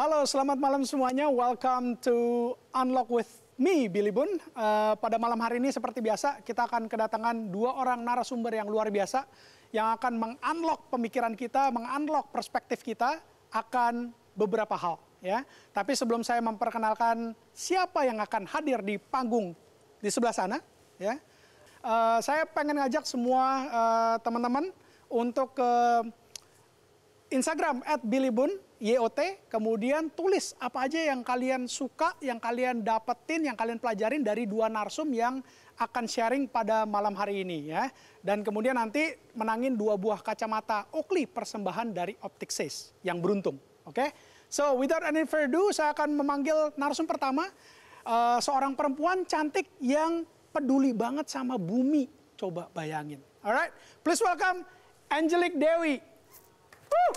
Halo, selamat malam semuanya. Welcome to Unlock with me, Billy Bun. Uh, pada malam hari ini seperti biasa, kita akan kedatangan dua orang narasumber yang luar biasa yang akan mengunlock pemikiran kita, mengunlock perspektif kita akan beberapa hal. Ya, tapi sebelum saya memperkenalkan siapa yang akan hadir di panggung di sebelah sana, ya, uh, saya pengen ngajak semua uh, teman-teman untuk ke Instagram at Billy Bun YOT, kemudian tulis apa aja yang kalian suka, yang kalian dapetin, yang kalian pelajarin dari dua narsum yang akan sharing pada malam hari ini ya. Dan kemudian nanti menangin dua buah kacamata Oakley persembahan dari Optic Says yang beruntung. Oke, okay? So without any further ado, saya akan memanggil narsum pertama, uh, seorang perempuan cantik yang peduli banget sama bumi. Coba bayangin. Alright, please welcome Angelique Dewi. Woo!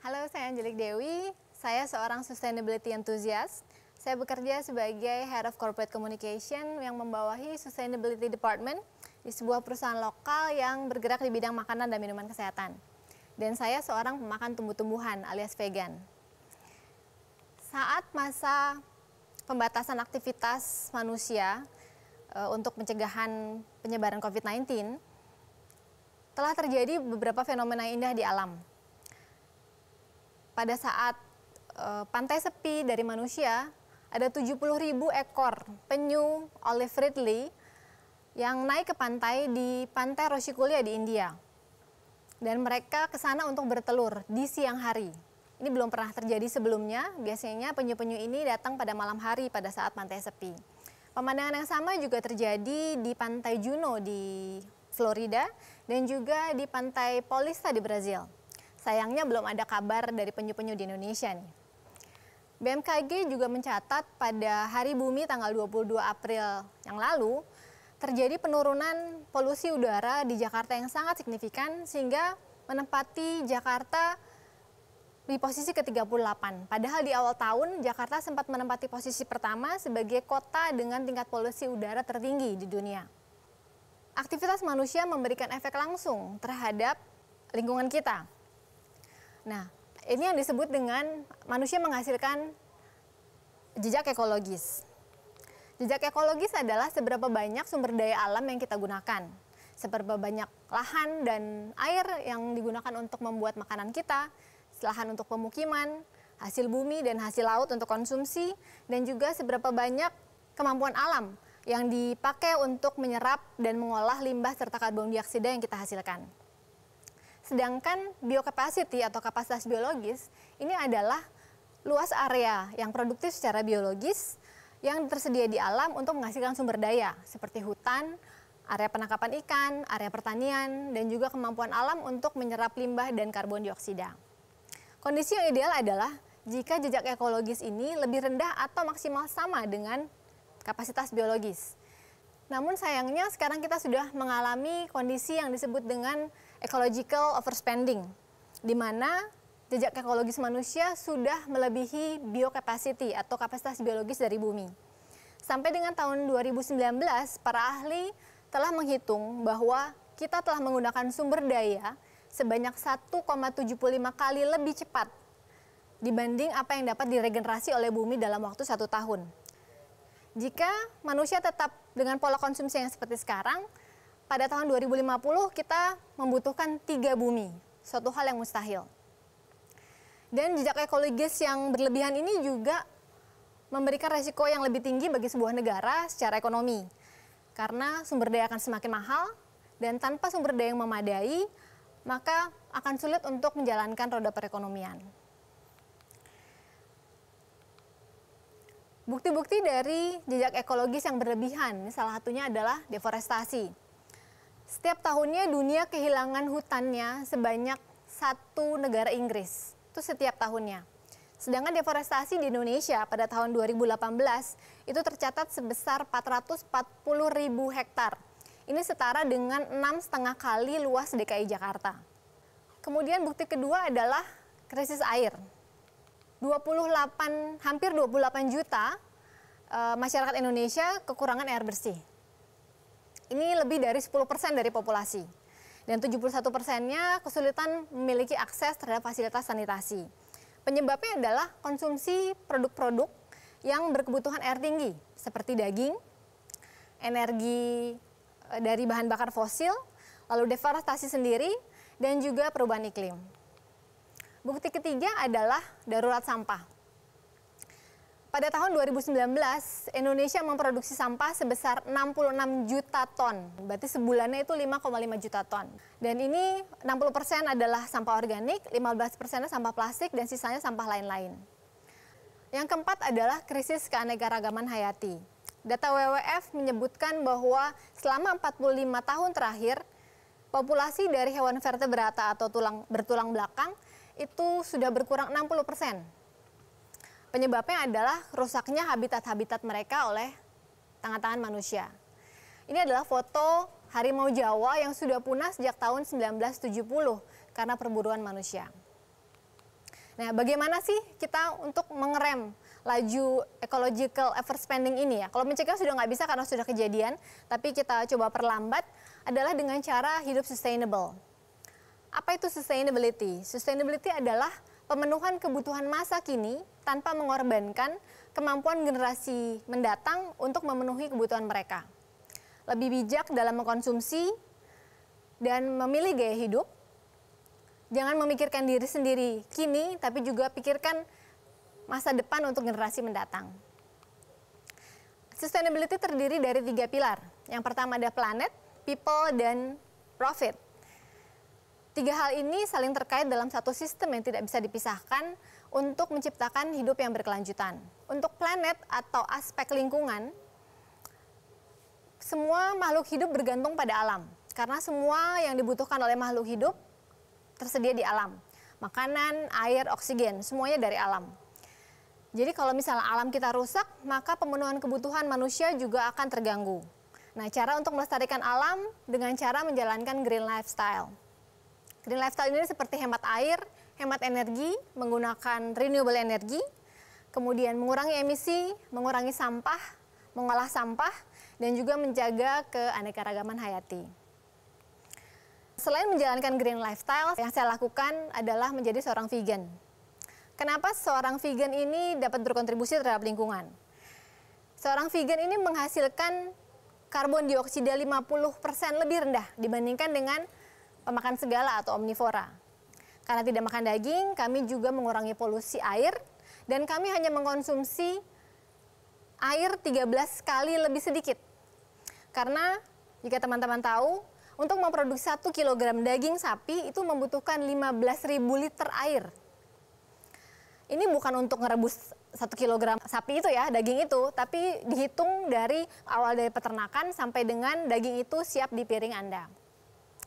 Halo, saya Angelik Dewi. Saya seorang sustainability enthusiast. Saya bekerja sebagai Head of Corporate Communication yang membawahi Sustainability Department di sebuah perusahaan lokal yang bergerak di bidang makanan dan minuman kesehatan. Dan saya seorang pemakan tumbuh-tumbuhan alias vegan. Saat masa pembatasan aktivitas manusia e, untuk pencegahan penyebaran COVID-19, telah terjadi beberapa fenomena indah di alam pada saat uh, pantai sepi dari manusia, ada 70 ribu ekor penyu olive ridley yang naik ke pantai di pantai Roshikulia di India. Dan mereka ke sana untuk bertelur di siang hari. Ini belum pernah terjadi sebelumnya, biasanya penyu-penyu ini datang pada malam hari pada saat pantai sepi. Pemandangan yang sama juga terjadi di pantai Juno di Florida dan juga di pantai Paulista di Brazil. Sayangnya belum ada kabar dari penyu-penyu di Indonesia nih. BMKG juga mencatat pada Hari Bumi tanggal 22 April yang lalu terjadi penurunan polusi udara di Jakarta yang sangat signifikan sehingga menempati Jakarta di posisi ke-38. Padahal di awal tahun Jakarta sempat menempati posisi pertama sebagai kota dengan tingkat polusi udara tertinggi di dunia. Aktivitas manusia memberikan efek langsung terhadap lingkungan kita, Nah, ini yang disebut dengan manusia menghasilkan jejak ekologis. Jejak ekologis adalah seberapa banyak sumber daya alam yang kita gunakan, seberapa banyak lahan dan air yang digunakan untuk membuat makanan kita, lahan untuk pemukiman, hasil bumi dan hasil laut untuk konsumsi, dan juga seberapa banyak kemampuan alam yang dipakai untuk menyerap dan mengolah limbah serta karbon dioksida yang kita hasilkan. Sedangkan biocapacity atau kapasitas biologis ini adalah luas area yang produktif secara biologis yang tersedia di alam untuk menghasilkan sumber daya seperti hutan, area penangkapan ikan, area pertanian, dan juga kemampuan alam untuk menyerap limbah dan karbon dioksida. Kondisi yang ideal adalah jika jejak ekologis ini lebih rendah atau maksimal sama dengan kapasitas biologis. Namun sayangnya sekarang kita sudah mengalami kondisi yang disebut dengan ecological overspending, di mana jejak ekologis manusia sudah melebihi biocapacity atau kapasitas biologis dari bumi. Sampai dengan tahun 2019, para ahli telah menghitung bahwa kita telah menggunakan sumber daya sebanyak 1,75 kali lebih cepat dibanding apa yang dapat diregenerasi oleh bumi dalam waktu satu tahun. Jika manusia tetap dengan pola konsumsi yang seperti sekarang, pada tahun 2050 kita membutuhkan tiga bumi, suatu hal yang mustahil. Dan jejak ekologis yang berlebihan ini juga memberikan resiko yang lebih tinggi bagi sebuah negara secara ekonomi. Karena sumber daya akan semakin mahal dan tanpa sumber daya yang memadai, maka akan sulit untuk menjalankan roda perekonomian. Bukti-bukti dari jejak ekologis yang berlebihan, salah satunya adalah deforestasi. Setiap tahunnya dunia kehilangan hutannya sebanyak satu negara Inggris. Itu setiap tahunnya. Sedangkan deforestasi di Indonesia pada tahun 2018 itu tercatat sebesar 440 ribu hektar. Ini setara dengan enam setengah kali luas DKI Jakarta. Kemudian bukti kedua adalah krisis air. 28 hampir 28 juta e, masyarakat Indonesia kekurangan air bersih. Ini lebih dari 10% dari populasi. Dan 71 persennya kesulitan memiliki akses terhadap fasilitas sanitasi. Penyebabnya adalah konsumsi produk-produk yang berkebutuhan air tinggi, seperti daging, energi e, dari bahan bakar fosil, lalu deforestasi sendiri, dan juga perubahan iklim. Bukti ketiga adalah darurat sampah. Pada tahun 2019, Indonesia memproduksi sampah sebesar 66 juta ton. Berarti sebulannya itu 5,5 juta ton. Dan ini 60% adalah sampah organik, 15% sampah plastik, dan sisanya sampah lain-lain. Yang keempat adalah krisis keanekaragaman hayati. Data WWF menyebutkan bahwa selama 45 tahun terakhir, populasi dari hewan vertebrata atau tulang bertulang belakang itu sudah berkurang 60 persen. Penyebabnya adalah rusaknya habitat-habitat mereka oleh tangan-tangan manusia. Ini adalah foto harimau Jawa yang sudah punah sejak tahun 1970 karena perburuan manusia. Nah, bagaimana sih kita untuk mengerem laju ecological effort spending ini ya? Kalau mencegah sudah nggak bisa karena sudah kejadian, tapi kita coba perlambat adalah dengan cara hidup sustainable. Apa itu sustainability? Sustainability adalah pemenuhan kebutuhan masa kini tanpa mengorbankan kemampuan generasi mendatang untuk memenuhi kebutuhan mereka. Lebih bijak dalam mengkonsumsi dan memilih gaya hidup. Jangan memikirkan diri sendiri kini, tapi juga pikirkan masa depan untuk generasi mendatang. Sustainability terdiri dari tiga pilar. Yang pertama ada planet, people, dan profit. Tiga hal ini saling terkait dalam satu sistem yang tidak bisa dipisahkan untuk menciptakan hidup yang berkelanjutan. Untuk planet atau aspek lingkungan, semua makhluk hidup bergantung pada alam. Karena semua yang dibutuhkan oleh makhluk hidup tersedia di alam. Makanan, air, oksigen, semuanya dari alam. Jadi kalau misalnya alam kita rusak, maka pemenuhan kebutuhan manusia juga akan terganggu. Nah, cara untuk melestarikan alam dengan cara menjalankan green lifestyle. Green lifestyle ini seperti hemat air, hemat energi, menggunakan renewable energy, kemudian mengurangi emisi, mengurangi sampah, mengolah sampah, dan juga menjaga keanekaragaman hayati. Selain menjalankan green lifestyle, yang saya lakukan adalah menjadi seorang vegan. Kenapa seorang vegan ini dapat berkontribusi terhadap lingkungan? Seorang vegan ini menghasilkan karbon dioksida 50% lebih rendah dibandingkan dengan pemakan segala atau omnivora. Karena tidak makan daging, kami juga mengurangi polusi air dan kami hanya mengkonsumsi air 13 kali lebih sedikit. Karena jika teman-teman tahu, untuk memproduksi 1 kg daging sapi itu membutuhkan 15.000 liter air. Ini bukan untuk merebus satu kilogram sapi itu ya, daging itu, tapi dihitung dari awal dari peternakan sampai dengan daging itu siap di piring Anda.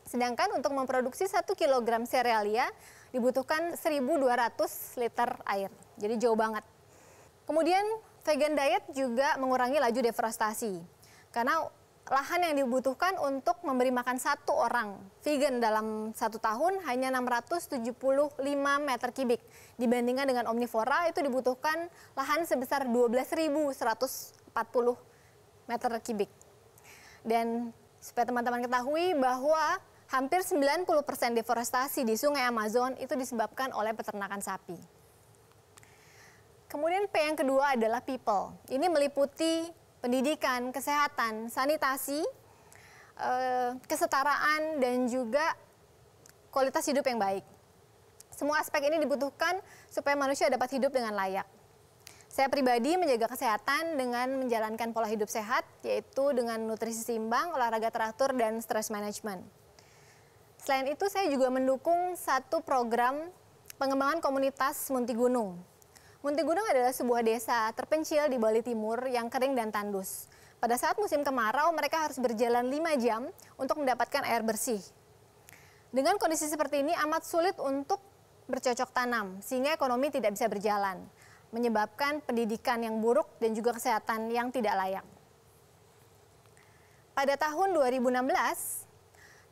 Sedangkan untuk memproduksi satu kilogram serealia dibutuhkan 1.200 liter air. Jadi jauh banget. Kemudian vegan diet juga mengurangi laju deforestasi. Karena lahan yang dibutuhkan untuk memberi makan satu orang vegan dalam satu tahun hanya 675 meter kubik. Dibandingkan dengan omnivora itu dibutuhkan lahan sebesar 12.140 meter kubik. Dan supaya teman-teman ketahui bahwa hampir 90% deforestasi di sungai Amazon itu disebabkan oleh peternakan sapi. Kemudian P yang kedua adalah people. Ini meliputi pendidikan, kesehatan, sanitasi, eh, kesetaraan, dan juga kualitas hidup yang baik. Semua aspek ini dibutuhkan supaya manusia dapat hidup dengan layak. Saya pribadi menjaga kesehatan dengan menjalankan pola hidup sehat, yaitu dengan nutrisi seimbang, olahraga teratur, dan stress management. Selain itu, saya juga mendukung satu program pengembangan komunitas Munti Gunung Munti Gunung adalah sebuah desa terpencil di Bali Timur yang kering dan tandus. Pada saat musim kemarau, mereka harus berjalan 5 jam untuk mendapatkan air bersih. Dengan kondisi seperti ini amat sulit untuk bercocok tanam, sehingga ekonomi tidak bisa berjalan, menyebabkan pendidikan yang buruk dan juga kesehatan yang tidak layak. Pada tahun 2016,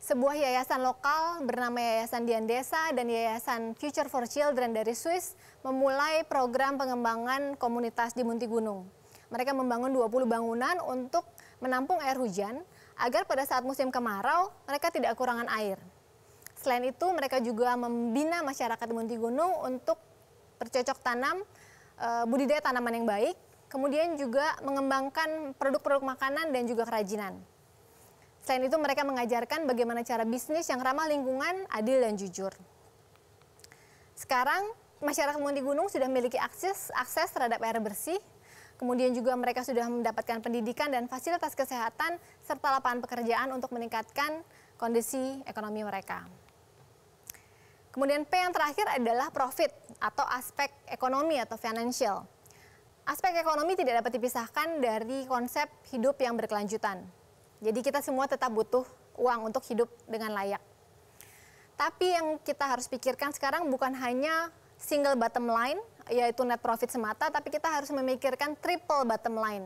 sebuah yayasan lokal bernama Yayasan Dian Desa dan Yayasan Future for Children dari Swiss memulai program pengembangan komunitas di Munti Gunung. Mereka membangun 20 bangunan untuk menampung air hujan agar pada saat musim kemarau mereka tidak kekurangan air. Selain itu mereka juga membina masyarakat di Munti Gunung untuk bercocok tanam e, budidaya tanaman yang baik, kemudian juga mengembangkan produk-produk makanan dan juga kerajinan. Selain itu mereka mengajarkan bagaimana cara bisnis yang ramah lingkungan, adil dan jujur. Sekarang masyarakat Munti Gunung sudah memiliki akses akses terhadap air bersih, kemudian juga mereka sudah mendapatkan pendidikan dan fasilitas kesehatan serta lapangan pekerjaan untuk meningkatkan kondisi ekonomi mereka. Kemudian P yang terakhir adalah profit atau aspek ekonomi atau financial. Aspek ekonomi tidak dapat dipisahkan dari konsep hidup yang berkelanjutan. Jadi kita semua tetap butuh uang untuk hidup dengan layak. Tapi yang kita harus pikirkan sekarang bukan hanya single bottom line, yaitu net profit semata, tapi kita harus memikirkan triple bottom line.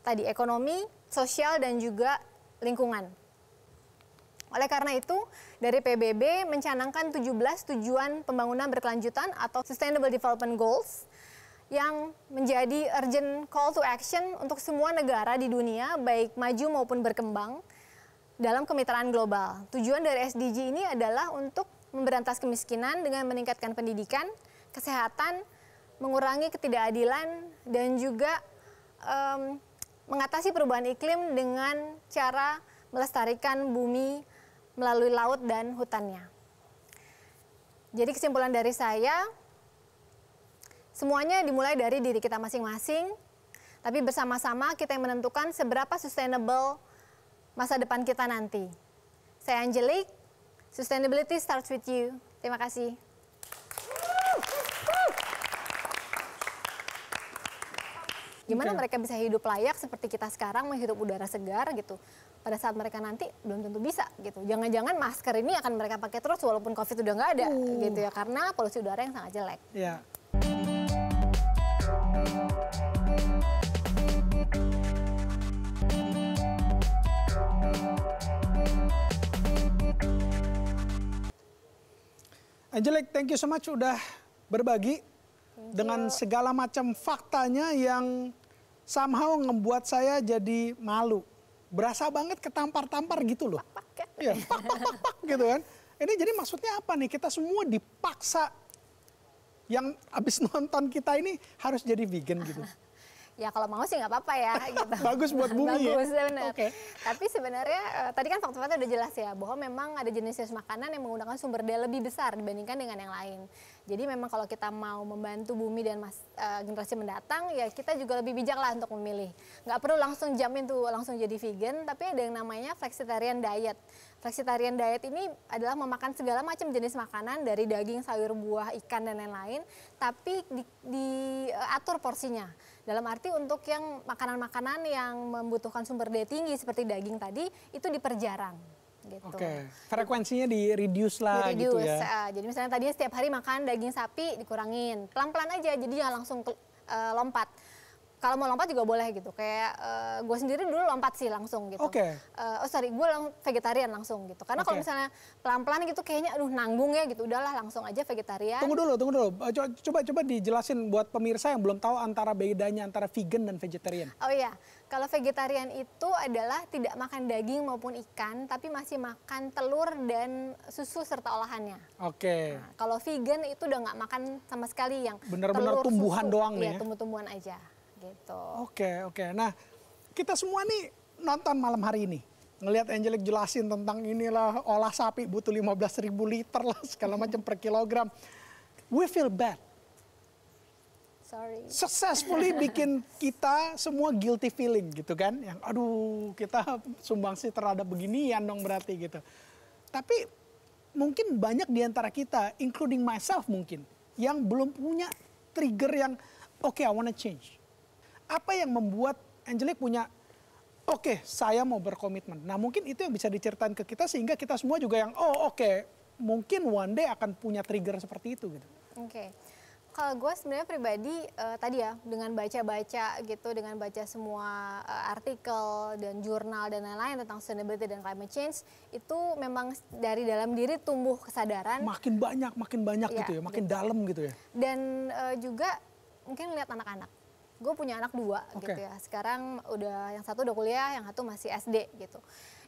Tadi ekonomi, sosial, dan juga lingkungan. Oleh karena itu, dari PBB mencanangkan 17 tujuan pembangunan berkelanjutan atau Sustainable Development Goals yang menjadi urgent call to action untuk semua negara di dunia, baik maju maupun berkembang, dalam kemitraan global. Tujuan dari SDG ini adalah untuk memberantas kemiskinan dengan meningkatkan pendidikan, kesehatan, mengurangi ketidakadilan, dan juga um, mengatasi perubahan iklim dengan cara melestarikan bumi melalui laut dan hutannya. Jadi kesimpulan dari saya, Semuanya dimulai dari diri kita masing-masing, tapi bersama-sama kita yang menentukan seberapa sustainable masa depan kita nanti. Saya Angelique, Sustainability starts with you. Terima kasih. Gimana okay. mereka bisa hidup layak seperti kita sekarang menghirup udara segar gitu. Pada saat mereka nanti belum tentu bisa gitu. Jangan-jangan masker ini akan mereka pakai terus walaupun COVID udah nggak ada uh. gitu ya karena polusi udara yang sangat jelek. Yeah. Angelic, thank you so much udah berbagi dengan segala macam faktanya yang somehow membuat saya jadi malu. Berasa banget ketampar-tampar gitu loh. Iya, pak, pak, pak, pak, gitu kan. Ini jadi maksudnya apa nih? Kita semua dipaksa yang abis nonton kita ini harus jadi vegan gitu. Ya kalau mau sih nggak apa-apa ya gitu. Bagus buat bumi Bagus, ya. benar. Okay. Tapi sebenarnya uh, tadi kan fakta-fakta udah jelas ya bahwa memang ada jenis-jenis makanan yang menggunakan sumber daya lebih besar dibandingkan dengan yang lain. Jadi memang kalau kita mau membantu bumi dan mas, uh, generasi mendatang, ya kita juga lebih bijak lah untuk memilih. Nggak perlu langsung jamin tuh langsung jadi vegan, tapi ada yang namanya flexitarian diet. Flexitarian diet ini adalah memakan segala macam jenis makanan dari daging, sayur, buah, ikan dan lain-lain, tapi diatur di, uh, porsinya. Dalam arti untuk yang makanan-makanan yang membutuhkan sumber daya tinggi seperti daging tadi itu diperjarang gitu. Oke, okay. frekuensinya di reduce lah di reduce, gitu ya. Uh, jadi misalnya tadi setiap hari makan daging sapi dikurangin, pelan-pelan aja, jadi jangan langsung uh, lompat kalau mau lompat juga boleh gitu kayak uh, eh, gue sendiri dulu lompat sih langsung gitu oke okay. uh, oh sorry gue lang vegetarian langsung gitu karena okay. kalau misalnya pelan-pelan gitu kayaknya aduh nanggung ya gitu udahlah langsung aja vegetarian tunggu dulu tunggu dulu eh, coba coba dijelasin buat pemirsa yang belum tahu antara bedanya antara vegan dan vegetarian oh iya kalau vegetarian itu adalah tidak makan daging maupun ikan, tapi masih makan telur dan susu serta olahannya. Oke. Okay. Nah, kalau vegan itu udah nggak makan sama sekali yang benar-benar tumbuhan susu, doang nih. Iya, ya? tumbuh-tumbuhan aja gitu. Oke, oke. Nah, kita semua nih nonton malam hari ini. Ngelihat Angelic jelasin tentang inilah olah sapi butuh 15 ribu liter lah segala macam per kilogram. We feel bad. Sorry. Successfully bikin kita semua guilty feeling gitu kan. Yang aduh kita sumbangsi terhadap beginian dong berarti gitu. Tapi mungkin banyak di antara kita, including myself mungkin, yang belum punya trigger yang oke okay, I wanna change apa yang membuat Angelique punya oke okay, saya mau berkomitmen. Nah mungkin itu yang bisa diceritain ke kita sehingga kita semua juga yang oh oke okay, mungkin one day akan punya trigger seperti itu gitu. Oke. Okay. Kalau gue sebenarnya pribadi uh, tadi ya dengan baca-baca gitu, dengan baca semua uh, artikel dan jurnal dan lain-lain tentang sustainability dan climate change itu memang dari dalam diri tumbuh kesadaran. Makin banyak, makin banyak ya, gitu ya, makin gitu. dalam gitu ya. Dan uh, juga mungkin lihat anak-anak. Gue punya anak dua okay. gitu ya. Sekarang udah yang satu udah kuliah, yang satu masih SD gitu.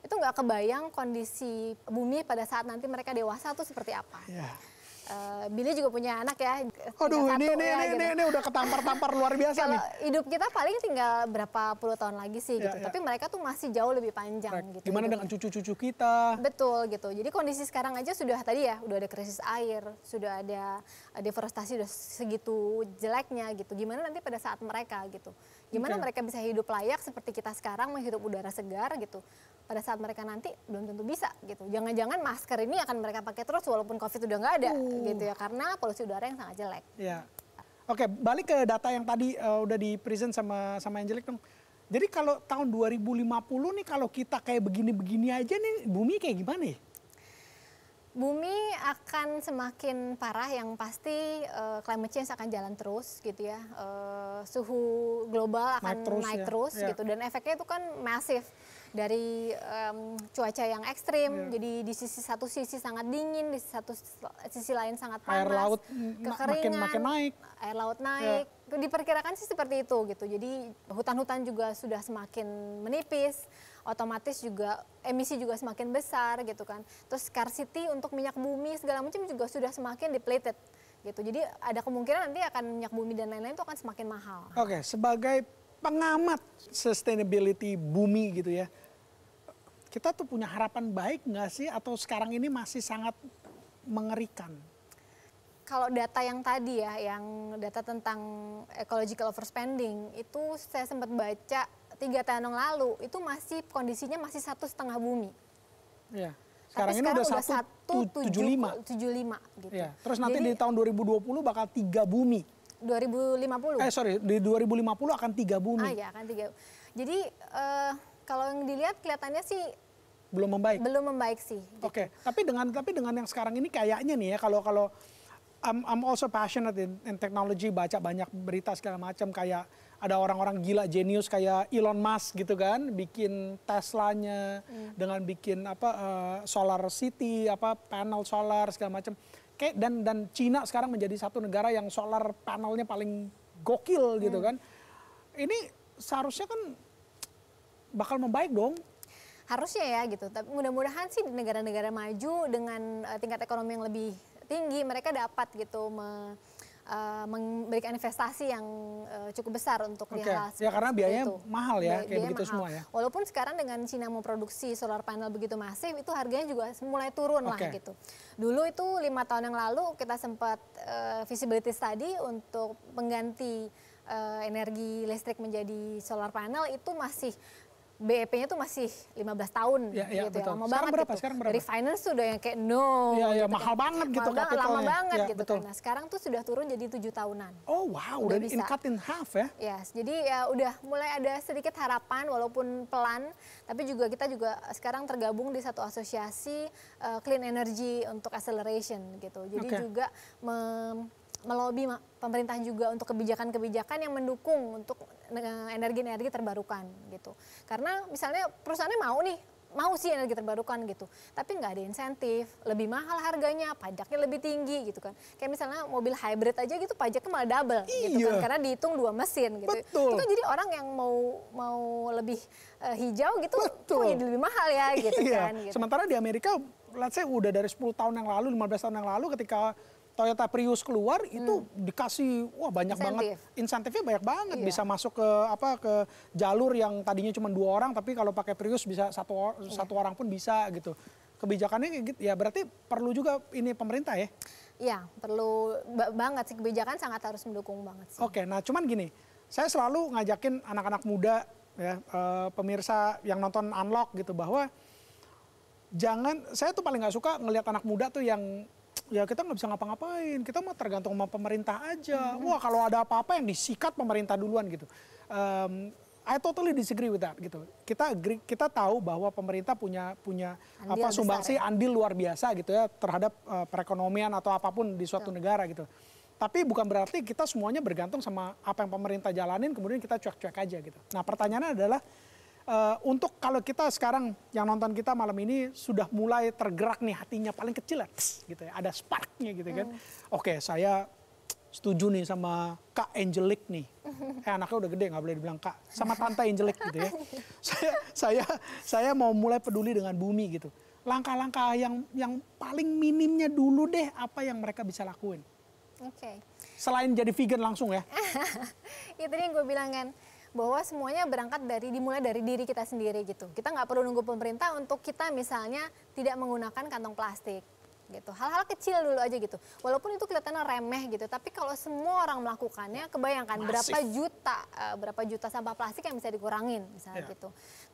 Itu nggak kebayang kondisi bumi pada saat nanti mereka dewasa tuh seperti apa. Yeah Uh, Billy juga punya anak ya. Aduh, ini ini, ya, ini, gitu. ini ini udah ketampar-tampar luar biasa Kalau nih. hidup kita paling tinggal berapa puluh tahun lagi sih ya, gitu. Ya. Tapi mereka tuh masih jauh lebih panjang Correct. gitu. Gimana dengan cucu-cucu kita? Betul gitu. Jadi kondisi sekarang aja sudah tadi ya, udah ada krisis air, sudah ada uh, deforestasi udah segitu jeleknya gitu. Gimana nanti pada saat mereka gitu. Gimana okay. mereka bisa hidup layak seperti kita sekarang menghirup udara segar gitu pada saat mereka nanti belum tentu bisa gitu. Jangan-jangan masker ini akan mereka pakai terus walaupun COVID udah nggak ada uh. gitu ya karena polusi udara yang sangat jelek. Ya. Oke, balik ke data yang tadi uh, udah di present sama sama Angelic dong. Jadi kalau tahun 2050 nih kalau kita kayak begini-begini aja nih bumi kayak gimana ya? Bumi akan semakin parah yang pasti uh, climate change akan jalan terus gitu ya. Uh, suhu global akan naik terus, naik ya. terus ya. gitu dan efeknya itu kan masif dari um, cuaca yang ekstrim. Yeah. Jadi di sisi satu sisi sangat dingin, di satu sisi lain sangat panas. Air laut kekeringan, makin, makin naik. Air laut naik. Yeah. Diperkirakan sih seperti itu gitu. Jadi hutan-hutan juga sudah semakin menipis. Otomatis juga emisi juga semakin besar gitu kan. Terus scarcity untuk minyak bumi segala macam juga sudah semakin depleted gitu. Jadi ada kemungkinan nanti akan minyak bumi dan lain-lain itu akan semakin mahal. Oke, okay, sebagai pengamat sustainability bumi gitu ya, kita tuh punya harapan baik nggak sih atau sekarang ini masih sangat mengerikan? Kalau data yang tadi ya, yang data tentang ecological overspending itu saya sempat baca tiga tahun yang lalu itu masih kondisinya masih satu setengah bumi. Ya. Sekarang Tapi ini sekarang udah satu tujuh lima. Tujuh lima gitu. Ya. Terus nanti Jadi, di tahun 2020 bakal tiga bumi. 2050. Eh sorry, di 2050 akan tiga bumi. Ah ya, akan tiga. Jadi uh, kalau yang dilihat kelihatannya sih belum membaik. Belum membaik sih. Gitu. Oke, okay. tapi dengan tapi dengan yang sekarang ini kayaknya nih ya kalau kalau I'm, I'm also passionate in, in technology, baca banyak berita segala macam kayak ada orang-orang gila jenius kayak Elon Musk gitu kan, bikin Teslanya hmm. dengan bikin apa uh, solar city, apa panel solar segala macam. Kayak dan dan Cina sekarang menjadi satu negara yang solar panelnya paling gokil gitu hmm. kan. Ini seharusnya kan bakal membaik dong harusnya ya gitu. Tapi mudah-mudahan sih negara-negara maju dengan uh, tingkat ekonomi yang lebih tinggi mereka dapat gitu me, uh, memberikan investasi yang uh, cukup besar untuk okay. hal Ya karena biayanya itu. mahal ya Biaya, kayak begitu mahal. semua ya. Walaupun sekarang dengan Cina memproduksi solar panel begitu masif itu harganya juga mulai turun okay. lah gitu. Dulu itu lima tahun yang lalu kita sempat uh, visibility study untuk mengganti uh, energi listrik menjadi solar panel itu masih BEP-nya tuh masih 15 tahun ya, ya, gitu betul. ya. Lama sekarang banget berapa? gitu. Sekarang berapa? Dari finance tuh udah yang kayak no. Iya, iya, gitu mahal kan. banget gitu mahal banget, lama banget ya, gitu betul. kan. Nah, sekarang tuh sudah turun jadi tujuh tahunan. Oh, wow, udah, udah in cut in half ya. Yes, jadi ya udah mulai ada sedikit harapan walaupun pelan, tapi juga kita juga sekarang tergabung di satu asosiasi uh, clean energy untuk acceleration gitu. Jadi okay. juga melobi pemerintah juga untuk kebijakan-kebijakan yang mendukung untuk energi-energi terbarukan gitu. Karena misalnya perusahaannya mau nih mau sih energi terbarukan gitu, tapi nggak ada insentif, lebih mahal harganya, pajaknya lebih tinggi gitu kan. Kayak misalnya mobil hybrid aja gitu pajaknya malah double iya. gitu kan, karena dihitung dua mesin gitu. Betul. Itu kan jadi orang yang mau mau lebih uh, hijau gitu, Betul. kok jadi lebih mahal ya gitu iya. kan. Gitu. Sementara di Amerika, let's say udah dari 10 tahun yang lalu, 15 tahun yang lalu ketika Toyota Prius keluar hmm. itu dikasih wah banyak Insentif. banget insentifnya banyak banget iya. bisa masuk ke apa ke jalur yang tadinya cuma dua orang tapi kalau pakai Prius bisa satu iya. satu orang pun bisa gitu kebijakannya kayak gitu ya berarti perlu juga ini pemerintah ya Iya perlu banget sih kebijakan sangat harus mendukung banget sih. Oke nah cuman gini saya selalu ngajakin anak-anak muda ya uh, pemirsa yang nonton unlock gitu bahwa jangan saya tuh paling nggak suka ngelihat anak muda tuh yang ya kita nggak bisa ngapa-ngapain kita mah tergantung sama pemerintah aja hmm. wah kalau ada apa-apa yang disikat pemerintah duluan gitu um, I totally disagree with that gitu. Kita agree, kita tahu bahwa pemerintah punya punya andil apa sumbangsi ya? andil luar biasa gitu ya terhadap uh, perekonomian atau apa pun di suatu Betul. negara gitu. Tapi bukan berarti kita semuanya bergantung sama apa yang pemerintah jalanin, kemudian kita cuek-cuek aja gitu. Nah pertanyaannya adalah, uh, untuk kalau kita sekarang yang nonton kita malam ini sudah mulai tergerak nih hatinya paling kecil ya, gitu ya, ada sparknya gitu kan. Hmm. Oke, saya setuju nih sama Kak Angelic nih. Eh anaknya udah gede nggak boleh dibilang Kak. Sama Tante Angelic gitu ya. saya saya saya mau mulai peduli dengan bumi gitu. Langkah-langkah yang yang paling minimnya dulu deh apa yang mereka bisa lakuin. Oke. Okay. Selain jadi vegan langsung ya. Itu yang gue bilang kan bahwa semuanya berangkat dari dimulai dari diri kita sendiri gitu. Kita nggak perlu nunggu pemerintah untuk kita misalnya tidak menggunakan kantong plastik gitu. Hal-hal kecil dulu aja gitu. Walaupun itu kelihatannya remeh gitu, tapi kalau semua orang melakukannya, kebayangkan Masif. berapa juta uh, berapa juta sampah plastik yang bisa dikurangin misalnya yeah. gitu.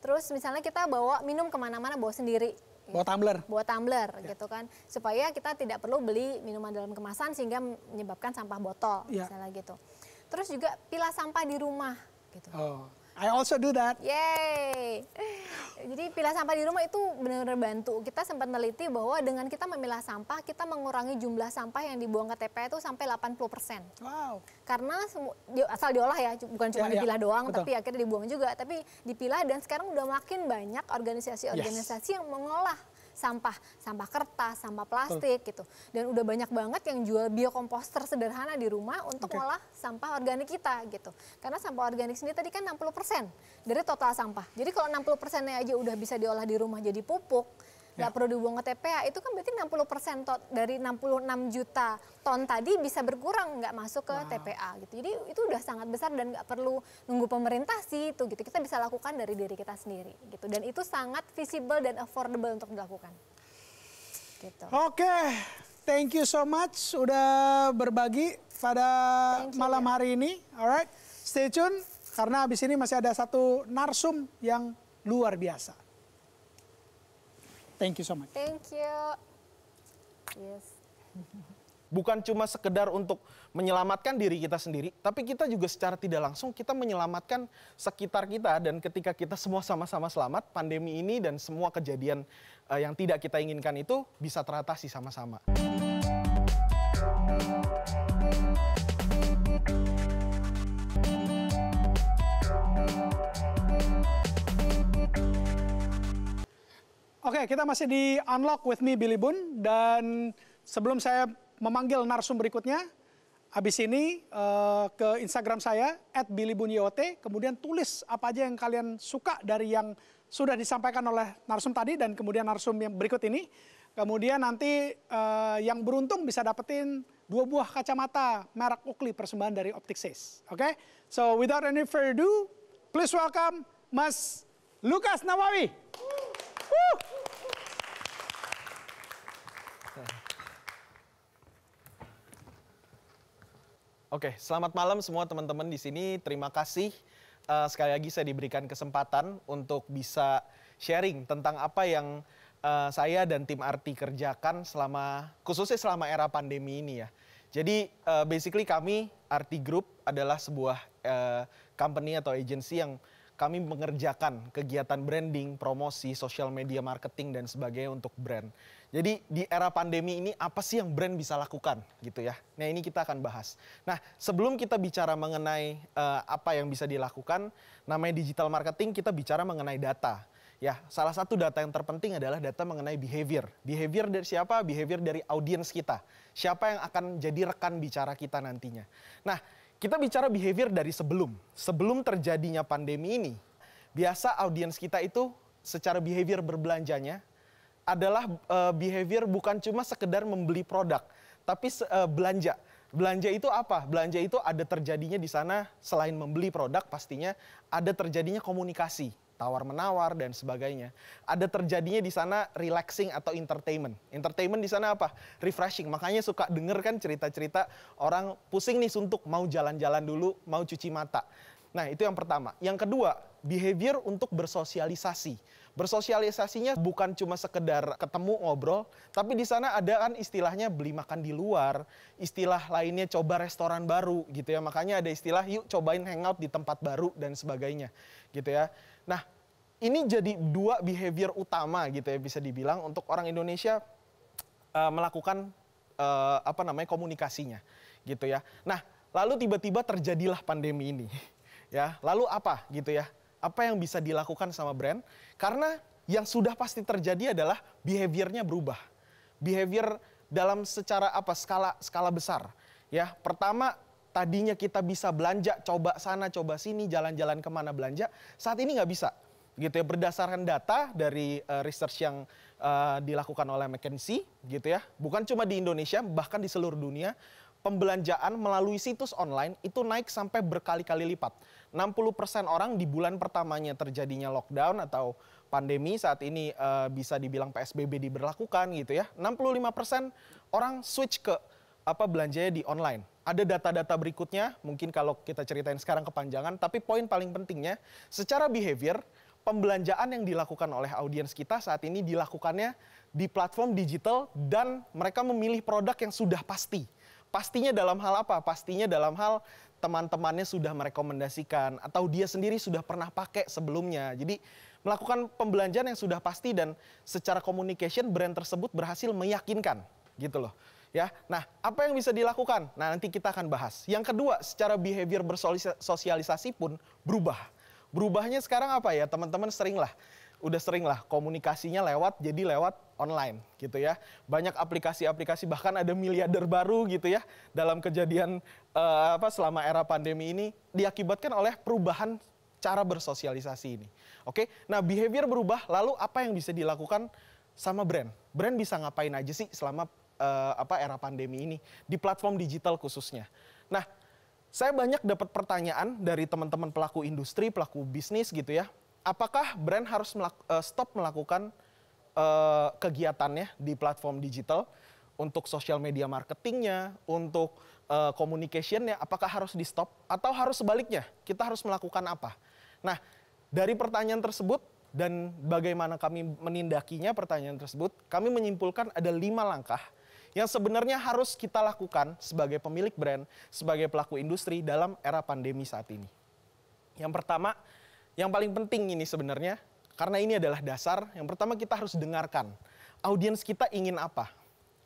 Terus misalnya kita bawa minum ke mana-mana bawa sendiri. Bawa tumbler. Bawa tumbler yeah. gitu kan. Supaya kita tidak perlu beli minuman dalam kemasan sehingga menyebabkan sampah botol yeah. misalnya gitu. Terus juga pilah sampah di rumah gitu. Oh. I also do that. Yay. Jadi pilah sampah di rumah itu benar-benar bantu. Kita sempat meneliti bahwa dengan kita memilah sampah, kita mengurangi jumlah sampah yang dibuang ke TPA itu sampai 80 persen. Wow. Karena asal diolah ya, bukan cuma ya, ya. dipilah ya, doang, betul. tapi akhirnya dibuang juga. Tapi dipilah dan sekarang udah makin banyak organisasi-organisasi yes. yang mengolah sampah, sampah kertas, sampah plastik Betul. gitu. Dan udah banyak banget yang jual biokomposter sederhana di rumah untuk okay. ngolah sampah organik kita gitu. Karena sampah organik sendiri tadi kan 60% dari total sampah. Jadi kalau 60 persennya aja udah bisa diolah di rumah jadi pupuk, nggak ya. perlu dibuang ke TPA itu kan berarti 60 persen dari 66 juta ton tadi bisa berkurang nggak masuk ke wow. TPA gitu. Jadi itu udah sangat besar dan nggak perlu nunggu pemerintah sih itu gitu. Kita bisa lakukan dari diri kita sendiri gitu. Dan itu sangat visible dan affordable untuk dilakukan. Gitu. Oke okay. thank you so much udah berbagi pada malam hari ini. Alright stay tune karena abis ini masih ada satu narsum yang luar biasa Thank you so much. Thank you. Yes. Bukan cuma sekedar untuk menyelamatkan diri kita sendiri, tapi kita juga secara tidak langsung kita menyelamatkan sekitar kita dan ketika kita semua sama-sama selamat, pandemi ini dan semua kejadian uh, yang tidak kita inginkan itu bisa teratasi sama-sama. Oke, kita masih di Unlock with me Billy Boon dan sebelum saya memanggil narsum berikutnya, habis ini uh, ke Instagram saya @billybunyot, kemudian tulis apa aja yang kalian suka dari yang sudah disampaikan oleh narsum tadi dan kemudian narsum yang berikut ini. Kemudian nanti uh, yang beruntung bisa dapetin dua buah kacamata merek Oakley persembahan dari Says. Oke, okay? so without any further ado, please welcome Mas Lukas Nawawi. Oke, selamat malam semua teman-teman di sini. Terima kasih uh, sekali lagi saya diberikan kesempatan untuk bisa sharing tentang apa yang uh, saya dan tim Arti kerjakan selama khususnya selama era pandemi ini ya. Jadi uh, basically kami Arti Group adalah sebuah uh, company atau agency yang kami mengerjakan kegiatan branding, promosi, social media marketing dan sebagainya untuk brand. Jadi di era pandemi ini apa sih yang brand bisa lakukan gitu ya. Nah ini kita akan bahas. Nah sebelum kita bicara mengenai uh, apa yang bisa dilakukan, namanya digital marketing kita bicara mengenai data. Ya, salah satu data yang terpenting adalah data mengenai behavior. Behavior dari siapa? Behavior dari audiens kita. Siapa yang akan jadi rekan bicara kita nantinya. Nah, kita bicara behavior dari sebelum. Sebelum terjadinya pandemi ini, biasa audiens kita itu secara behavior berbelanjanya adalah uh, behavior bukan cuma sekedar membeli produk, tapi uh, belanja. Belanja itu apa? Belanja itu ada terjadinya di sana selain membeli produk pastinya ada terjadinya komunikasi, tawar menawar dan sebagainya. Ada terjadinya di sana relaxing atau entertainment. Entertainment di sana apa? Refreshing. Makanya suka denger kan cerita-cerita orang pusing nih suntuk mau jalan-jalan dulu, mau cuci mata. Nah, itu yang pertama. Yang kedua, behavior untuk bersosialisasi Bersosialisasinya bukan cuma sekedar ketemu ngobrol, tapi di sana ada kan istilahnya beli makan di luar, istilah lainnya coba restoran baru gitu ya. Makanya ada istilah yuk cobain hangout di tempat baru dan sebagainya gitu ya. Nah, ini jadi dua behavior utama gitu ya bisa dibilang untuk orang Indonesia uh, melakukan uh, apa namanya komunikasinya. gitu ya. Nah, lalu tiba-tiba terjadilah pandemi ini. Ya, lalu apa gitu ya? Apa yang bisa dilakukan sama brand? Karena yang sudah pasti terjadi adalah behaviornya berubah. Behavior dalam secara apa skala skala besar. Ya, pertama tadinya kita bisa belanja, coba sana, coba sini, jalan-jalan ke mana belanja, saat ini nggak bisa. Gitu ya, berdasarkan data dari uh, research yang uh, dilakukan oleh McKinsey, gitu ya, bukan cuma di Indonesia, bahkan di seluruh dunia, pembelanjaan melalui situs online itu naik sampai berkali-kali lipat. 60% orang di bulan pertamanya terjadinya lockdown atau pandemi saat ini uh, bisa dibilang PSBB diberlakukan gitu ya. 65% orang switch ke apa belanjanya di online. Ada data-data berikutnya, mungkin kalau kita ceritain sekarang kepanjangan, tapi poin paling pentingnya, secara behavior, pembelanjaan yang dilakukan oleh audiens kita saat ini dilakukannya di platform digital dan mereka memilih produk yang sudah pasti. Pastinya dalam hal apa? Pastinya dalam hal teman-temannya sudah merekomendasikan atau dia sendiri sudah pernah pakai sebelumnya. Jadi melakukan pembelanjaan yang sudah pasti dan secara communication brand tersebut berhasil meyakinkan gitu loh ya. Nah, apa yang bisa dilakukan? Nah, nanti kita akan bahas. Yang kedua, secara behavior bersosialisasi pun berubah. Berubahnya sekarang apa ya? Teman-teman sering lah, udah sering lah komunikasinya lewat jadi lewat online gitu ya. Banyak aplikasi-aplikasi bahkan ada miliarder baru gitu ya dalam kejadian uh, apa selama era pandemi ini diakibatkan oleh perubahan cara bersosialisasi ini. Oke. Nah, behavior berubah, lalu apa yang bisa dilakukan sama brand? Brand bisa ngapain aja sih selama uh, apa era pandemi ini di platform digital khususnya. Nah, saya banyak dapat pertanyaan dari teman-teman pelaku industri, pelaku bisnis gitu ya. Apakah brand harus melak uh, stop melakukan uh, kegiatannya di platform digital untuk social media marketingnya, untuk uh, communicationnya, apakah harus di stop atau harus sebaliknya? Kita harus melakukan apa? Nah, dari pertanyaan tersebut dan bagaimana kami menindakinya pertanyaan tersebut, kami menyimpulkan ada lima langkah yang sebenarnya harus kita lakukan sebagai pemilik brand, sebagai pelaku industri dalam era pandemi saat ini. Yang pertama, yang paling penting ini sebenarnya, karena ini adalah dasar, yang pertama kita harus dengarkan. Audiens kita ingin apa?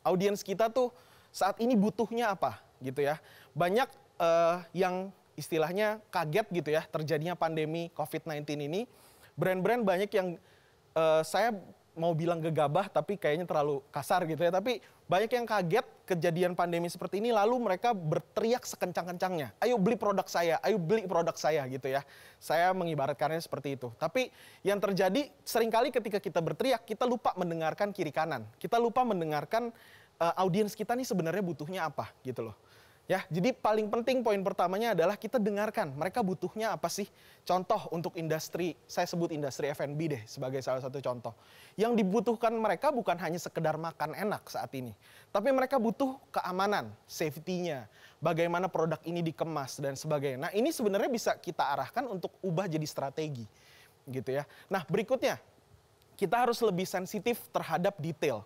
Audiens kita tuh saat ini butuhnya apa? Gitu ya. Banyak uh, yang istilahnya kaget gitu ya, terjadinya pandemi COVID-19 ini. Brand-brand banyak yang uh, saya mau bilang gegabah tapi kayaknya terlalu kasar gitu ya. Tapi banyak yang kaget kejadian pandemi seperti ini lalu mereka berteriak sekencang-kencangnya. Ayo beli produk saya, ayo beli produk saya gitu ya. Saya mengibaratkannya seperti itu. Tapi yang terjadi sering kali ketika kita berteriak kita lupa mendengarkan kiri kanan. Kita lupa mendengarkan uh, audiens kita nih sebenarnya butuhnya apa gitu loh. Ya, jadi paling penting poin pertamanya adalah kita dengarkan mereka butuhnya apa sih. Contoh untuk industri, saya sebut industri F&B deh sebagai salah satu contoh. Yang dibutuhkan mereka bukan hanya sekedar makan enak saat ini, tapi mereka butuh keamanan, safety-nya, bagaimana produk ini dikemas dan sebagainya. Nah, ini sebenarnya bisa kita arahkan untuk ubah jadi strategi. Gitu ya. Nah, berikutnya kita harus lebih sensitif terhadap detail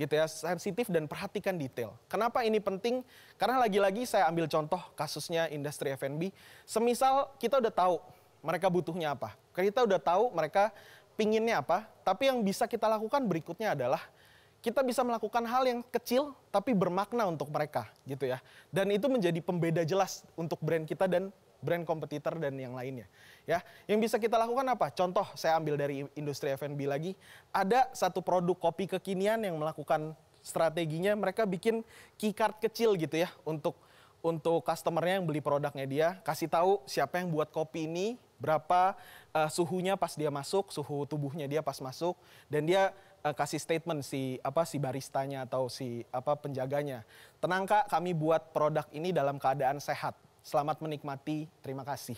gitu ya, sensitif dan perhatikan detail. Kenapa ini penting? Karena lagi-lagi saya ambil contoh kasusnya industri F&B. Semisal kita udah tahu mereka butuhnya apa, kita udah tahu mereka pinginnya apa, tapi yang bisa kita lakukan berikutnya adalah kita bisa melakukan hal yang kecil tapi bermakna untuk mereka gitu ya. Dan itu menjadi pembeda jelas untuk brand kita dan brand kompetitor dan yang lainnya. Ya, yang bisa kita lakukan apa? Contoh saya ambil dari industri F&B lagi, ada satu produk kopi kekinian yang melakukan strateginya mereka bikin keycard kecil gitu ya untuk untuk customernya yang beli produknya dia. Kasih tahu siapa yang buat kopi ini berapa uh, suhunya pas dia masuk suhu tubuhnya dia pas masuk dan dia uh, kasih statement si apa si baristanya atau si apa penjaganya. Tenang kak kami buat produk ini dalam keadaan sehat. Selamat menikmati, terima kasih.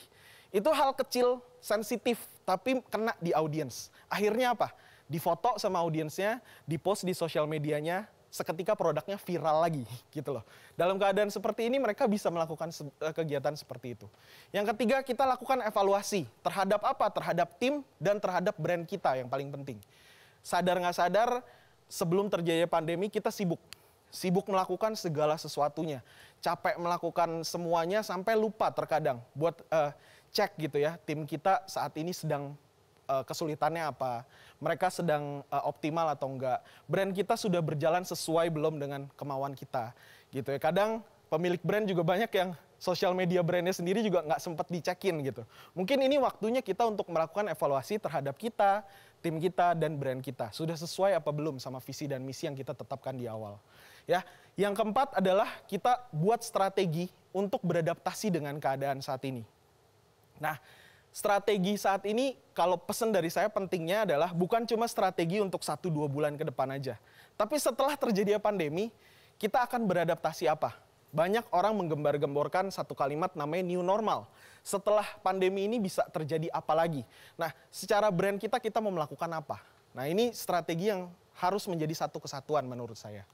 Itu hal kecil, sensitif, tapi kena di audiens. Akhirnya apa? Difoto sama audiensnya, dipost di sosial medianya, seketika produknya viral lagi gitu loh. Dalam keadaan seperti ini mereka bisa melakukan eh, kegiatan seperti itu. Yang ketiga kita lakukan evaluasi terhadap apa? Terhadap tim dan terhadap brand kita yang paling penting. Sadar nggak sadar sebelum terjadi pandemi kita sibuk sibuk melakukan segala sesuatunya, capek melakukan semuanya sampai lupa terkadang buat uh, cek gitu ya tim kita saat ini sedang uh, kesulitannya apa, mereka sedang uh, optimal atau enggak, brand kita sudah berjalan sesuai belum dengan kemauan kita gitu ya. Kadang pemilik brand juga banyak yang sosial media brandnya sendiri juga nggak sempat dicekin gitu. Mungkin ini waktunya kita untuk melakukan evaluasi terhadap kita, tim kita dan brand kita. Sudah sesuai apa belum sama visi dan misi yang kita tetapkan di awal. Ya, yang keempat adalah kita buat strategi untuk beradaptasi dengan keadaan saat ini. Nah, strategi saat ini kalau pesan dari saya pentingnya adalah bukan cuma strategi untuk satu dua bulan ke depan aja. Tapi setelah terjadi pandemi, kita akan beradaptasi apa? Banyak orang menggembar-gemborkan satu kalimat namanya new normal. Setelah pandemi ini bisa terjadi apa lagi? Nah, secara brand kita, kita mau melakukan apa? Nah, ini strategi yang harus menjadi satu kesatuan menurut saya.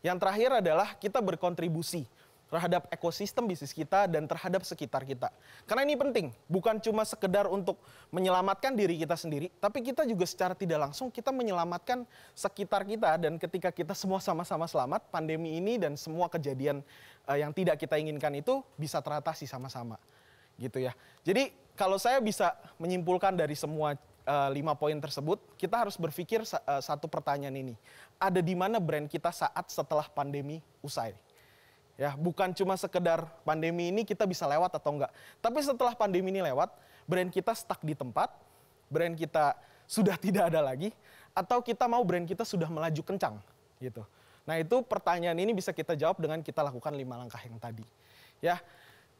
Yang terakhir adalah kita berkontribusi terhadap ekosistem bisnis kita dan terhadap sekitar kita. Karena ini penting, bukan cuma sekedar untuk menyelamatkan diri kita sendiri, tapi kita juga secara tidak langsung kita menyelamatkan sekitar kita dan ketika kita semua sama-sama selamat, pandemi ini dan semua kejadian uh, yang tidak kita inginkan itu bisa teratasi sama-sama. Gitu ya. Jadi kalau saya bisa menyimpulkan dari semua uh, lima poin tersebut, kita harus berpikir uh, satu pertanyaan ini. Ada di mana brand kita saat setelah pandemi usai? Ya, bukan cuma sekedar pandemi ini kita bisa lewat atau enggak. Tapi setelah pandemi ini lewat, brand kita stuck di tempat, brand kita sudah tidak ada lagi, atau kita mau brand kita sudah melaju kencang, gitu. Nah itu pertanyaan ini bisa kita jawab dengan kita lakukan lima langkah yang tadi. Ya,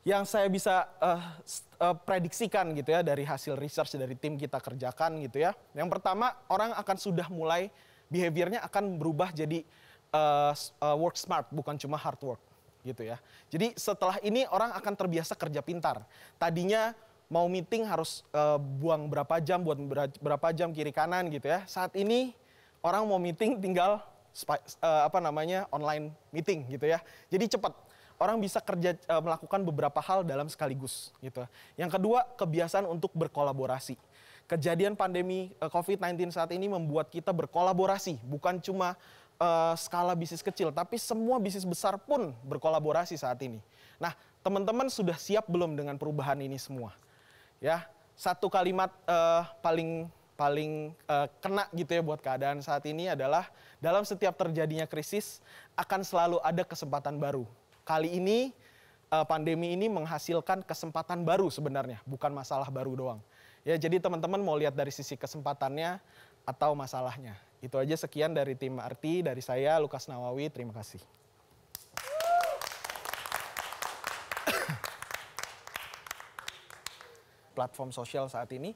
yang saya bisa uh, uh, prediksikan gitu ya dari hasil research dari tim kita kerjakan gitu ya. Yang pertama orang akan sudah mulai behaviornya akan berubah jadi uh, uh, work smart bukan cuma hard work gitu ya. Jadi setelah ini orang akan terbiasa kerja pintar. Tadinya mau meeting harus uh, buang berapa jam buat berapa jam kiri kanan gitu ya. Saat ini orang mau meeting tinggal uh, apa namanya online meeting gitu ya. Jadi cepat. Orang bisa kerja uh, melakukan beberapa hal dalam sekaligus gitu. Yang kedua, kebiasaan untuk berkolaborasi. Kejadian pandemi COVID-19 saat ini membuat kita berkolaborasi, bukan cuma uh, skala bisnis kecil, tapi semua bisnis besar pun berkolaborasi saat ini. Nah, teman-teman sudah siap belum dengan perubahan ini semua? Ya, satu kalimat uh, paling paling uh, kena gitu ya buat keadaan saat ini adalah dalam setiap terjadinya krisis akan selalu ada kesempatan baru. Kali ini uh, pandemi ini menghasilkan kesempatan baru sebenarnya, bukan masalah baru doang. Ya, jadi teman-teman mau lihat dari sisi kesempatannya atau masalahnya. Itu aja sekian dari tim Arti, dari saya Lukas Nawawi, terima kasih. Platform sosial saat ini,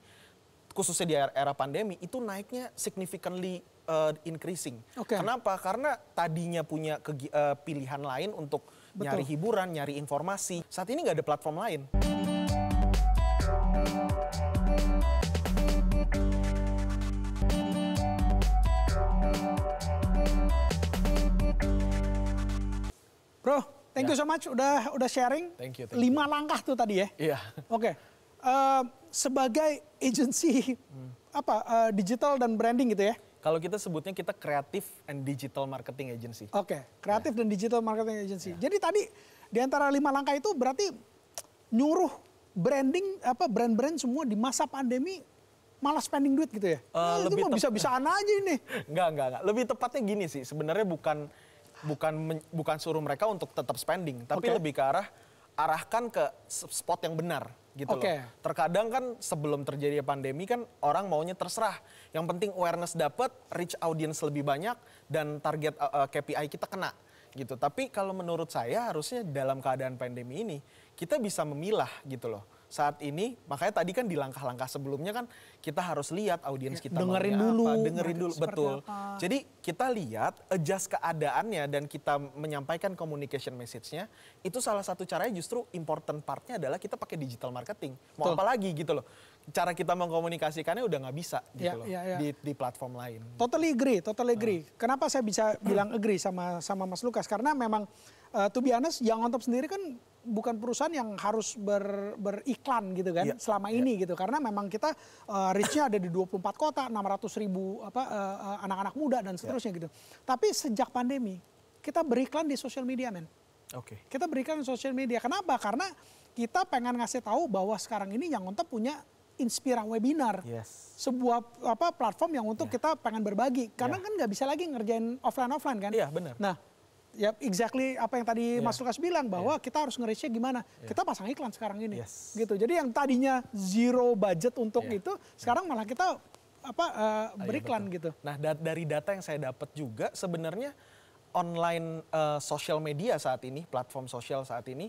khususnya di era pandemi, itu naiknya significantly uh, increasing. Okay. Kenapa? Karena tadinya punya uh, pilihan lain untuk Betul. nyari hiburan, nyari informasi. Saat ini nggak ada platform lain. Thank ya. you so much udah udah sharing. Thank you. Thank Lima you. langkah tuh tadi ya. Iya. Oke. Okay. Uh, eh, sebagai agency hmm. apa uh, digital dan branding gitu ya? Kalau kita sebutnya kita kreatif and digital marketing agency. Oke, okay. kreatif ya. dan digital marketing agency. Ya. Jadi tadi di antara lima langkah itu berarti nyuruh branding apa brand-brand semua di masa pandemi malah spending duit gitu ya? Uh, nah, lebih itu bisa-bisaan aja ini. Enggak, enggak, enggak. Lebih tepatnya gini sih, sebenarnya bukan bukan bukan suruh mereka untuk tetap spending, tapi okay. lebih ke arah arahkan ke spot yang benar gitu okay. loh. Terkadang kan sebelum terjadi pandemi kan orang maunya terserah. Yang penting awareness dapat, reach audience lebih banyak dan target uh, uh KPI kita kena gitu. Tapi kalau menurut saya harusnya dalam keadaan pandemi ini kita bisa memilah gitu loh saat ini makanya tadi kan di langkah-langkah sebelumnya kan kita harus lihat audiens ya, kita dengerin dulu apa, dengerin dulu betul. Apa. Jadi kita lihat adjust keadaannya dan kita menyampaikan communication message-nya itu salah satu caranya justru important partnya adalah kita pakai digital marketing. Mau apa lagi gitu loh. Cara kita mengkomunikasikannya udah nggak bisa gitu ya, loh ya, ya. di di platform lain. Totally agree, totally agree. Uh. Kenapa saya bisa bilang agree sama sama Mas Lukas? Karena memang uh, to be honest, yang on top sendiri kan bukan perusahaan yang harus ber, beriklan gitu kan yeah. selama yeah. ini gitu karena memang kita uh, reach-nya ada di 24 kota 600 ribu apa uh, anak-anak muda dan seterusnya yeah. gitu tapi sejak pandemi kita beriklan di sosial media men oke okay. kita berikan di sosial media kenapa karena kita pengen ngasih tahu bahwa sekarang ini yang untuk punya Inspira webinar, yes. sebuah apa platform yang untuk yeah. kita pengen berbagi, karena yeah. kan nggak bisa lagi ngerjain offline offline kan? Iya yeah, benar. Nah ya exactly apa yang tadi Iya. Mas Lukas bilang bahwa kita harus nge-reach-nya gimana. Kita pasang iklan sekarang ini. Yes. Gitu. Jadi yang tadinya zero budget untuk Iya. itu sekarang malah kita apa Ah, iya, beriklan betul. gitu. Nah, da- dari data yang saya dapat juga sebenarnya online eh, social media saat ini, platform sosial saat ini,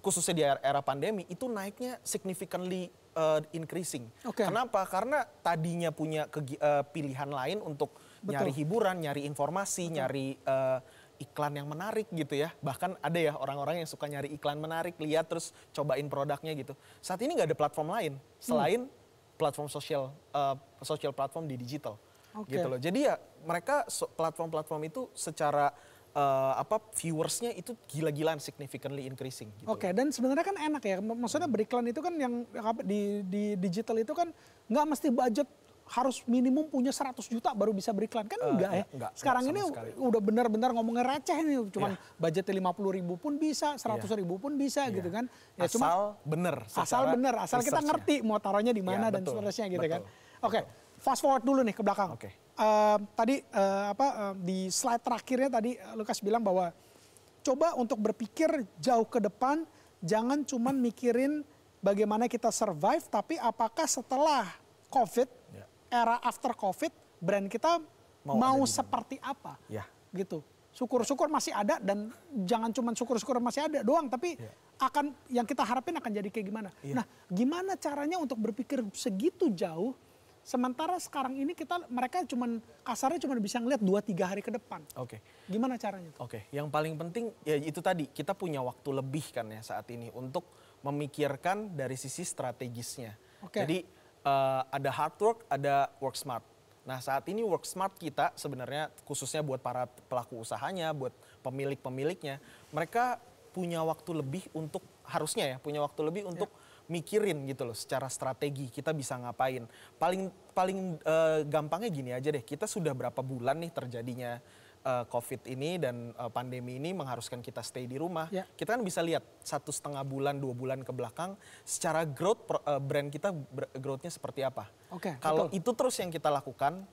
khususnya di era, pandemi itu naiknya significantly eh, increasing. Oke. Kenapa? Karena tadinya punya eh, pilihan lain untuk Betul. nyari hiburan, nyari informasi, nyari eh, iklan yang menarik gitu ya. Bahkan ada ya orang-orang yang suka nyari iklan menarik, lihat terus cobain produknya gitu. Saat ini nggak ada platform lain selain platform sosial eh, sosial platform di digital Oke. gitu loh. Jadi ya mereka platform-platform itu secara eh, apa viewersnya itu gila-gilaan significantly increasing. Gitu Oke, dan sebenarnya kan enak ya. Mak- Maksudnya beriklan itu kan yang apa, di, di digital itu kan nggak mesti budget harus minimum punya 100 juta baru bisa beriklan kan Eh, enggak ya. enggak, enggak, Sekarang enggak ini sekali. udah benar-benar ngomongnya receh nih, cuman Iya. budgetnya 50 ribu pun bisa, 100 ribu pun bisa Iya. gitu kan. Ya asal cuma bener. asal bener, asal kita ngerti mau taruhnya di mana Iya, dan seterusnya gitu kan. betul, Oke, fast forward dulu nih ke belakang. Oke. Eh, tadi eh, apa eh, di slide terakhirnya tadi eh, Lukas bilang bahwa coba untuk berpikir jauh ke depan, jangan cuman mikirin bagaimana kita survive, tapi apakah setelah COVID. Era after COVID, brand kita Mau mau, seperti apa? Ya. Gitu. Syukur-syukur masih ada dan jangan cuman syukur-syukur masih ada doang, tapi Ya. akan yang kita harapin akan jadi kayak gimana. Iya. Nah, gimana caranya untuk berpikir segitu jauh? Sementara sekarang ini kita mereka cuman kasarnya cuma bisa ngeliat 2-3 hari ke depan. Oke. Gimana caranya? Oke, yang paling penting ya itu tadi kita punya waktu lebih kan ya saat ini untuk memikirkan dari sisi strategisnya. Oke. Jadi eh, ada hard work, ada work smart. Nah saat ini work smart kita sebenarnya khususnya buat para pelaku usahanya, buat pemilik-pemiliknya, mereka punya waktu lebih untuk harusnya ya punya waktu lebih untuk mikirin gitu loh secara strategi kita bisa ngapain. Paling paling eh, gampangnya gini aja deh, kita sudah berapa bulan nih terjadinya eh, COVID ini dan eh, pandemi ini mengharuskan kita stay di rumah. Ya. Kita kan bisa lihat satu setengah bulan, dua bulan ke belakang, secara growth eh, brand kita growth-nya seperti apa. Oke, Kalau betul. itu terus yang kita lakukan,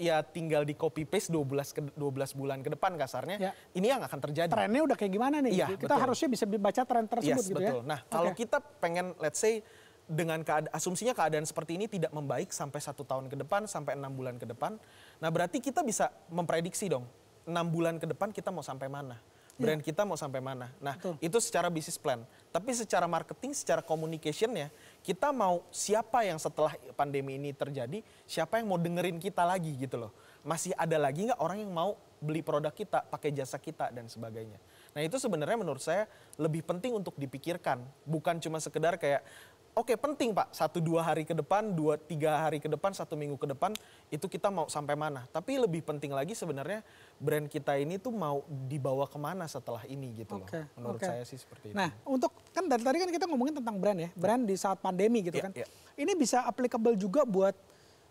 ya tinggal di copy paste 12 ke 12 bulan ke depan kasarnya, Ya. ini yang akan terjadi. Trennya udah kayak gimana nih? Iya, kita betul. harusnya bisa baca tren tersebut Yes, gitu betul. ya. Nah, kalau Oke. kita pengen let's say dengan keada- asumsinya keadaan seperti ini tidak membaik sampai satu tahun ke depan, sampai enam bulan ke depan, nah berarti kita bisa memprediksi dong enam bulan ke depan kita mau sampai mana, brand kita mau sampai mana. Nah, Betul. itu secara bisnis plan. Tapi secara marketing, secara communicationnya, kita mau siapa yang setelah pandemi ini terjadi, siapa yang mau dengerin kita lagi gitu loh. Masih ada lagi nggak orang yang mau beli produk kita, pakai jasa kita dan sebagainya. Nah itu sebenarnya menurut saya lebih penting untuk dipikirkan, bukan cuma sekedar kayak Oke penting pak, satu dua hari ke depan, dua tiga hari ke depan, satu minggu ke depan, itu kita mau sampai mana. Tapi lebih penting lagi sebenarnya brand kita ini tuh mau dibawa ke mana setelah ini gitu loh. Menurut oke. saya sih seperti itu. Nah, untuk kan dari tadi kan kita ngomongin tentang brand ya, brand di saat pandemi gitu Iya, kan. iya. Ini bisa applicable juga buat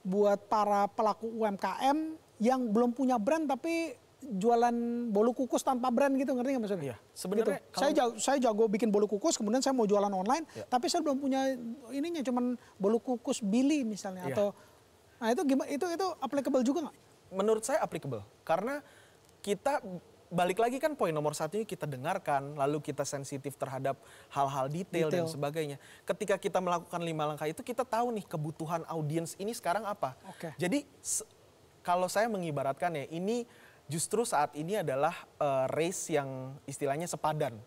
buat para pelaku UMKM yang belum punya brand tapi jualan bolu kukus tanpa brand gitu ngerti nggak maksudnya? Iya, sebenarnya Gitu. kalau- saya jago, saya jago bikin bolu kukus kemudian saya mau jualan online Iya. tapi saya belum punya ininya cuman bolu kukus Billy misalnya Iya. atau nah itu gimana itu itu applicable juga nggak? menurut saya applicable karena kita balik lagi kan poin nomor satu ini kita dengarkan lalu kita sensitif terhadap hal-hal detail, dan Detail. sebagainya ketika kita melakukan lima langkah itu kita tahu nih kebutuhan audiens ini sekarang apa Oke. jadi kalau saya mengibaratkan ya ini justru saat ini adalah eh, race yang istilahnya sepadan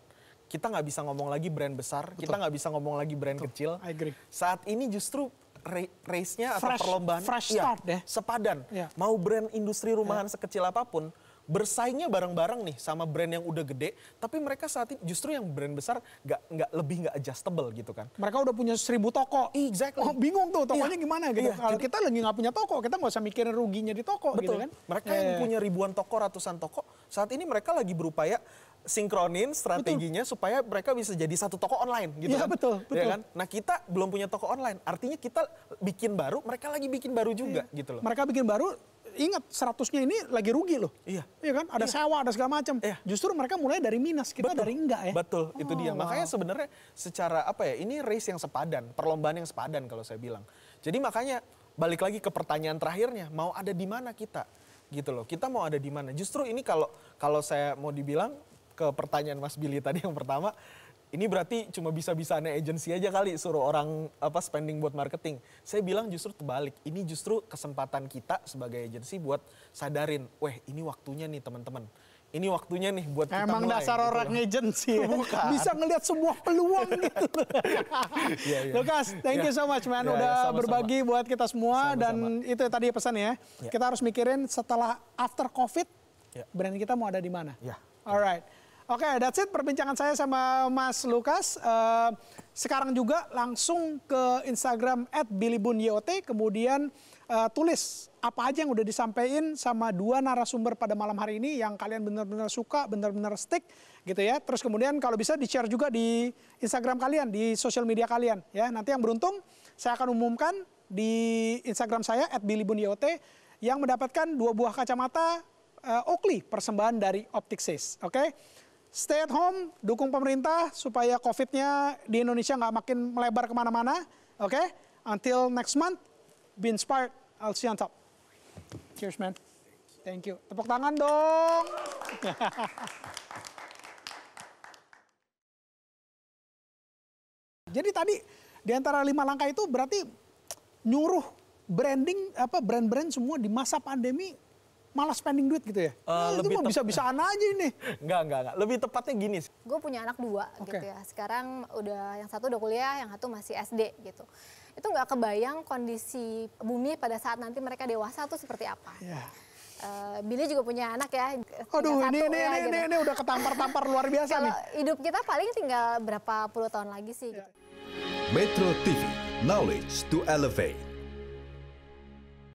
kita nggak bisa ngomong lagi brand besar kita nggak bisa ngomong lagi brand kecil I agree. saat ini justru ra- race-nya atau Fresh- perlombaan fresh iya, start ya. sepadan. Iya. Mau brand industri rumahan sekecil apa pun, bersaingnya bareng-bareng nih sama brand yang udah gede, tapi mereka saat ini justru yang brand besar nggak nggak lebih nggak adjustable gitu kan. Mereka udah punya seribu toko. Exactly. Oh bingung tuh tokonya Iya. gimana gitu. Iya, Kalau jadi- kita lagi nggak punya toko, kita nggak usah mikirin ruginya di toko gitu kan. Betul. Mereka Iya, yang iya. punya ribuan toko, ratusan toko, saat ini mereka lagi berupaya sinkronin strateginya supaya mereka bisa jadi satu toko online gitu Iya, kan. betul, Iya betul. kan? Nah, kita belum punya toko online. Artinya kita bikin baru, mereka lagi bikin baru juga gitu loh. Mereka bikin baru, ingat 100-nya ini lagi rugi loh. Iya. Iya kan? Ada sewa, ada segala macam. Iya. Justru mereka mulai dari minus, kita Betul. dari enggak ya. Betul, itu dia. Oh, Makanya wow. sebenarnya secara apa ya? Ini race yang sepadan, perlombaan yang sepadan kalau saya bilang. Jadi makanya balik lagi ke pertanyaan terakhirnya, mau ada di mana kita? gitu loh. Kita mau ada di mana? Justru ini kalau kalau saya mau dibilang ke pertanyaan Mas Billy tadi yang pertama, ini berarti cuma bisa-bisanya agensi aja kali suruh orang apa spending buat marketing. Saya bilang justru terbalik. Ini justru kesempatan kita sebagai agensi buat sadarin, weh ini waktunya nih teman-teman ini waktunya nih buat kita Emang mulai, dasar gitu orang loh. agency ya. Bukan. Bisa ngelihat semua peluang gitu. Iya, iya. Lukas, thank you Iya. so much man Iya, udah iya, sama-sama. berbagi buat kita semua Sama-sama. dan itu tadi pesan ya. Iya. Kita harus mikirin setelah after Covid Iya. brand kita mau ada di mana. Iya. Alright. Oke, that's it perbincangan saya sama Mas Lukas. Eh, sekarang juga langsung ke Instagram @billybunyot kemudian eh, tulis apa aja yang udah disampaikan sama dua narasumber pada malam hari ini yang kalian benar-benar suka, benar-benar stick gitu ya. Terus kemudian kalau bisa di-share juga di Instagram kalian, di sosial media kalian ya. Nanti yang beruntung saya akan umumkan di Instagram saya @billybunyot yang mendapatkan dua buah kacamata eh, Oakley persembahan dari Optic Says. Oke, stay at home, dukung pemerintah supaya COVID-nya di Indonesia nggak makin melebar ke mana-mana. Oke, until next month, be inspired. I'll see you on top. Cheers, man. Thank you. Tepuk tangan dong. Jadi tadi di antara lima langkah itu berarti nyuruh branding apa brand-brand semua di masa pandemi malah spending duit gitu ya? Nah, itu lebih mah tep- bisa-bisaan aja ini. Enggak, enggak, enggak. Lebih tepatnya gini. gue punya anak dua Oke. gitu ya sekarang udah yang satu udah kuliah yang satu masih SD gitu itu nggak kebayang kondisi bumi pada saat nanti mereka dewasa tuh seperti apa Ya. Eh, Billy juga punya anak ya Aduh, ini ini ya, ini, gitu. ini ini udah ketampar-tampar luar biasa kalau nih. hidup kita paling tinggal berapa puluh tahun lagi sih gitu. Metro TV, knowledge to elevate.